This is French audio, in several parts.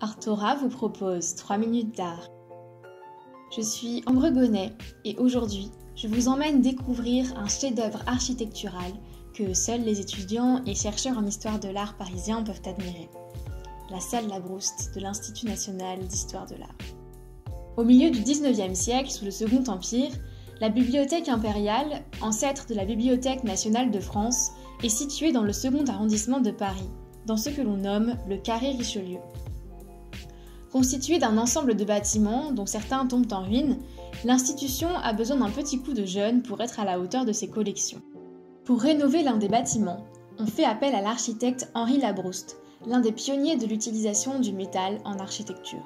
Artora vous propose 3 minutes d'art. Je suis Ambre Gonnet et aujourd'hui, je vous emmène découvrir un chef-d'œuvre architectural que seuls les étudiants et chercheurs en histoire de l'art parisien peuvent admirer. La salle Labrouste de l'Institut national d'histoire de l'art. Au milieu du 19e siècle, sous le Second Empire, la Bibliothèque impériale, ancêtre de la Bibliothèque nationale de France, est située dans le second arrondissement de Paris, dans ce que l'on nomme le Carré Richelieu. Constituée d'un ensemble de bâtiments, dont certains tombent en ruine, l'institution a besoin d'un petit coup de jeune pour être à la hauteur de ses collections. Pour rénover l'un des bâtiments, on fait appel à l'architecte Henri Labrouste, l'un des pionniers de l'utilisation du métal en architecture.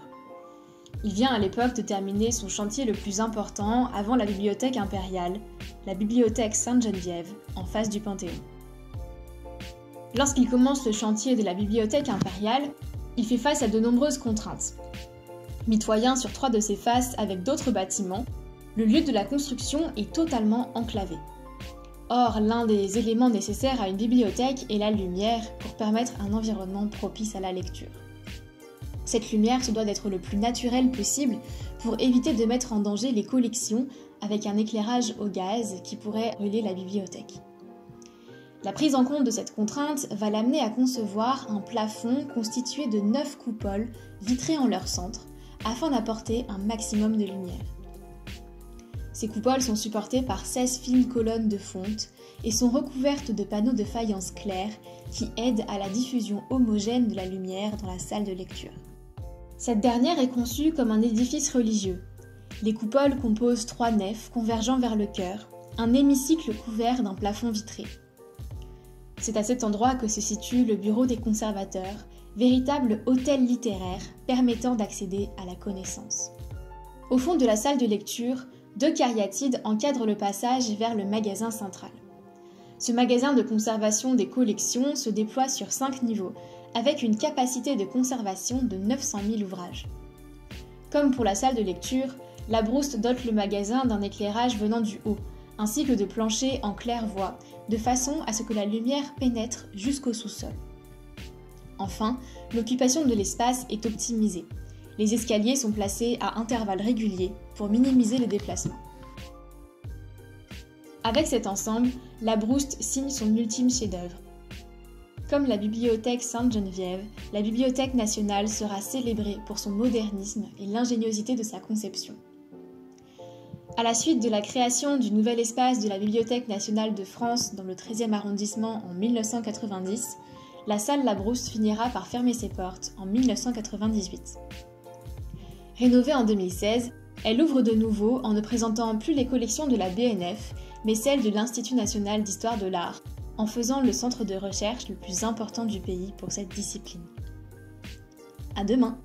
Il vient à l'époque de terminer son chantier le plus important avant la bibliothèque impériale, la bibliothèque Sainte-Geneviève, en face du Panthéon. Lorsqu'il commence le chantier de la bibliothèque impériale, il fait face à de nombreuses contraintes. Mitoyen sur trois de ses faces avec d'autres bâtiments, le lieu de la construction est totalement enclavé. Or, l'un des éléments nécessaires à une bibliothèque est la lumière pour permettre un environnement propice à la lecture. Cette lumière se doit d'être le plus naturelle possible pour éviter de mettre en danger les collections avec un éclairage au gaz qui pourrait brûler la bibliothèque. La prise en compte de cette contrainte va l'amener à concevoir un plafond constitué de 9 coupoles vitrées en leur centre afin d'apporter un maximum de lumière. Ces coupoles sont supportées par 16 fines colonnes de fonte et sont recouvertes de panneaux de faïence claire qui aident à la diffusion homogène de la lumière dans la salle de lecture. Cette dernière est conçue comme un édifice religieux. Les coupoles composent trois nefs convergeant vers le chœur, un hémicycle couvert d'un plafond vitré. C'est à cet endroit que se situe le bureau des conservateurs, véritable hôtel littéraire permettant d'accéder à la connaissance. Au fond de la salle de lecture, deux cariatides encadrent le passage vers le magasin central. Ce magasin de conservation des collections se déploie sur cinq niveaux, avec une capacité de conservation de 900 000 ouvrages. Comme pour la salle de lecture, la brouste dote le magasin d'un éclairage venant du haut, ainsi que de planchers en claire-voie, de façon à ce que la lumière pénètre jusqu'au sous-sol. Enfin, l'occupation de l'espace est optimisée. Les escaliers sont placés à intervalles réguliers pour minimiser les déplacements. Avec cet ensemble, la Brouste signe son ultime chef-d'œuvre. Comme la bibliothèque Sainte-Geneviève, la Bibliothèque nationale sera célébrée pour son modernisme et l'ingéniosité de sa conception. À la suite de la création du nouvel espace de la Bibliothèque nationale de France dans le 13e arrondissement en 1990, la salle Labrousse finira par fermer ses portes en 1998. Rénovée en 2016, elle ouvre de nouveau en ne présentant plus les collections de la BNF, mais celles de l'Institut national d'histoire de l'art, en faisant le centre de recherche le plus important du pays pour cette discipline. À demain!